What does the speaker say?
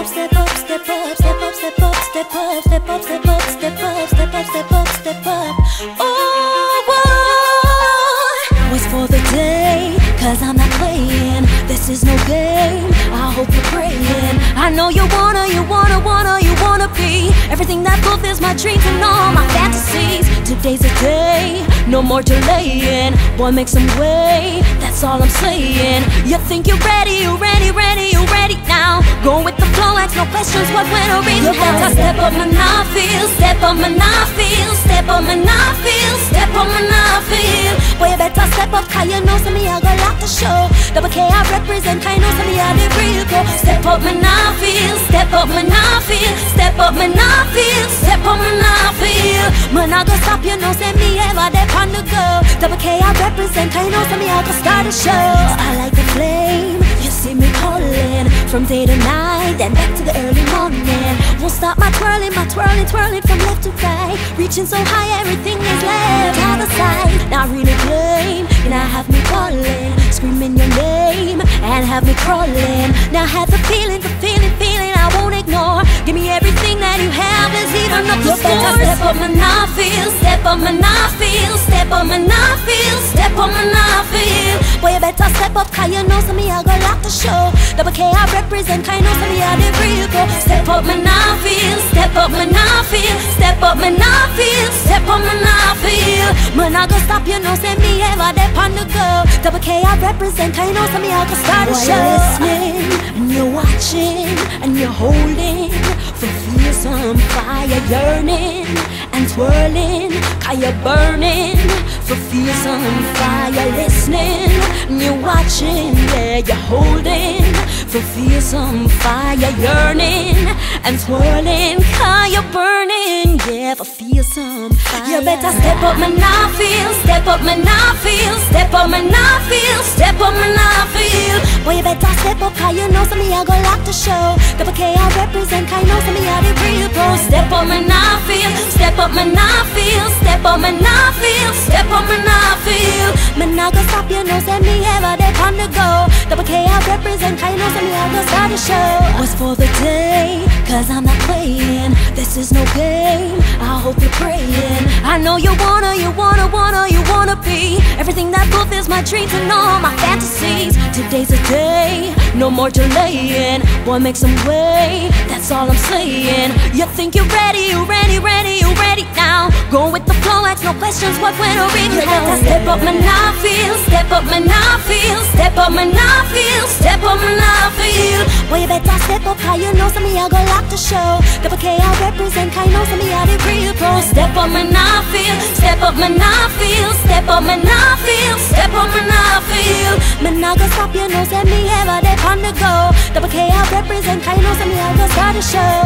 up, step up, step up, step up, step up, step up, step up, step up, step up, step up, step up, step up. Oh, what's for the day? Cause I'm not playing. This is no game. I hope you're praying. I know you wanna, you wanna, wanna, you wanna be everything that fulfills my dreams and all my fantasies. Today's a day, no more delaying. Boy, make some way. That's all I'm saying. You think you're ready, you ready, ready, you ready now? Go with ask no questions. What, when, or even You better step up and I feel, step up and I feel, step up and I feel, step up and I feel. You better step up, cause you know some me I got to show. Double K, I represent, kind know some me I the real go. Step up, man, I feel, step up, man, I feel, step up, man, I feel, step up, man, I feel. Man, I go stop, you know, send me ever, they on the go. Double K, I represent, kind know some me I go start a show. I like the flame, from day to night, then back to the early morning. Won't stop my twirling, my twirling, twirling from left to right, reaching so high, everything is left out of sight. Not really blame, and I have me calling, screaming your name, and have me crawling. Now have the feeling, the feeling, feeling I won't ignore. Give me everything that you have, let's even up the scores. Step up and I feel, step up and I feel, step up and I feel, step up and I feel. Boy, you better step up, cause you know some me I got a lot to show. Double K, I represent, cause you know some the real go. Step up and I feel, step up and I feel, step up and I feel, step up and I feel. Man, I go stop, you know, send me ever, they on the go. Double K, I represent, cause you know some me I go start a show. You're listening, and you're watching, and you're holding. For Fulfill some fire yearning and twirling, cause you're burning. For Fulfill some fire listening, and you're watching, yeah, you're holding. Fulfill some fire yearning and twirling, cause you're burning, yeah, fulfill some fire. You better step up, man, I feel, step up, man, I feel, step up, man, I feel, step up, man, I feel. Boy, you better step up, cause you know some me I got a lot to show. Double K, I represent, cause you know some me I the real pro. Step up, man, I feel, step up, man, I feel, step up, man, I feel, step up, man, I feel. Man, I go stop, you know, send me ever, on the go. Double K, I represent, know some me I go start a show. What's for the day? Cause I'm not playing, this is no game. I hope you're praying. I know you wanna, you wanna, wanna, you wanna be everything that fulfills my dreams and all my fantasies. Today's a day, no more delaying. Boy, make some way, that's all I'm saying. You think you're ready, you ready, ready, you ready now. Go with the flow, ask no questions, what, when, or how. Step up, man, I feel, step up, man, I feel, step up, man, I feel, step up, man, I feel. Boy, you better step up, cause you know some me I got a lot to show. Double K, I represent, cause you know some of me I the real pro. Step up, man, I feel, step up, man, I feel, step up, man, I feel, step up, man, I feel. Man, I go stop, you know, send me ever, they on the go. Double K, I represent, cause you know some of me I go start a show.